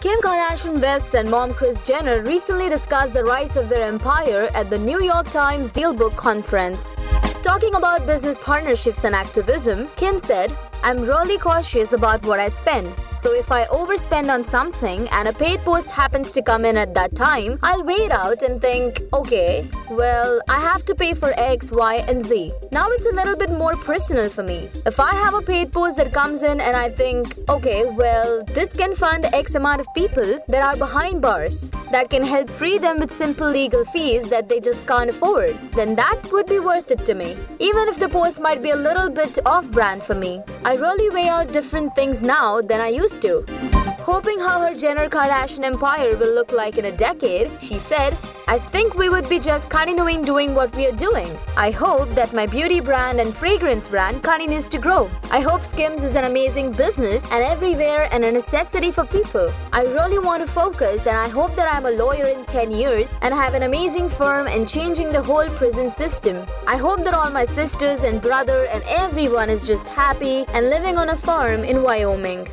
Kim Kardashian West and mom Kris Jenner recently discussed the rise of their empire at the New York Times Dealbook Conference. Talking about business partnerships and activism, Kim said, I'm really cautious about what I spend. So if I overspend on something and a paid post happens to come in at that time, I'll wait out and think, okay, well, I have to pay for X, Y, and Z. Now it's a little bit more personal for me. If I have a paid post that comes in and I think, okay, well, this can fund X amount of people that are behind bars, that can help free them with simple legal fees that they just can't afford, then that would be worth it to me. Even if the post might be a little bit off brand for me. I really weigh out different things now than I used to. Hoping how her Jenner Kardashian empire will look like in a decade, she said, I think we would be just continuing doing what we are doing. I hope that my beauty brand and fragrance brand continues to grow. I hope Skims is an amazing business and everywhere and a necessity for people. I really want to focus and I hope that I'm a lawyer in 10 years and have an amazing firm and changing the whole prison system. I hope that all my sisters and brother and everyone is just happy and living on a farm in Wyoming.